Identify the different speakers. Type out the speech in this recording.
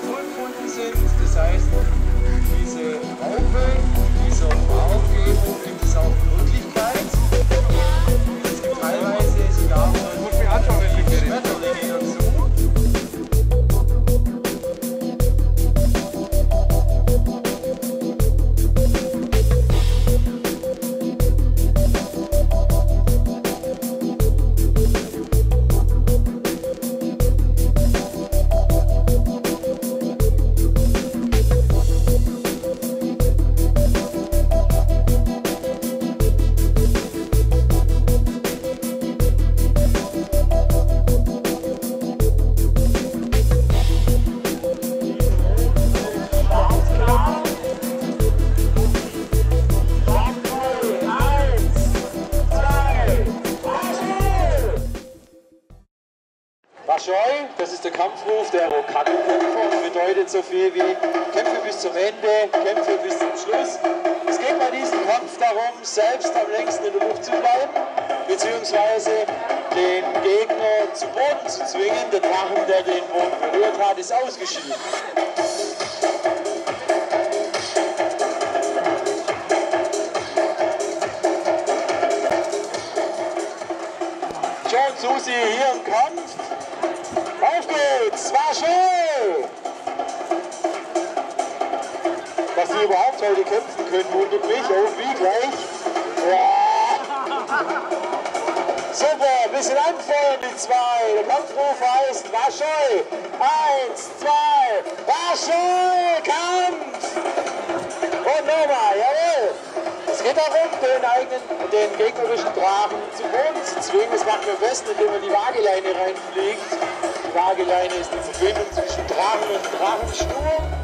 Speaker 1: God's. Scheu, das ist der Kampfruf der Rokado-Kämpfer und bedeutet so viel wie Kämpfe bis zum Ende, Kämpfe bis zum Schluss. Es geht bei diesem Kampf darum, selbst am längsten in der Luft zu bleiben, beziehungsweise den Gegner zu Boden zu zwingen. Der Drachen, der den Boden berührt hat, ist ausgeschieden. John Susi hier im Kampf. Auf geht's, war schön! Dass sie überhaupt heute kämpfen können, wundert mich. Und wie gleich? Ja. Super, bisschen anfeuern die zwei. Der Kampfruf heißt Wascheu. Eins, zwei, Wascheu, Kampf! Und nochmal, jawohl! Es geht darum, den eigenen, den gegnerischen Drachen zu Boden zu zwingen. Das macht man am besten, indem man die Waageleine reinfliegt. Die Waageleine ist die Verbindung zwischen Drachen und Drachenschnur.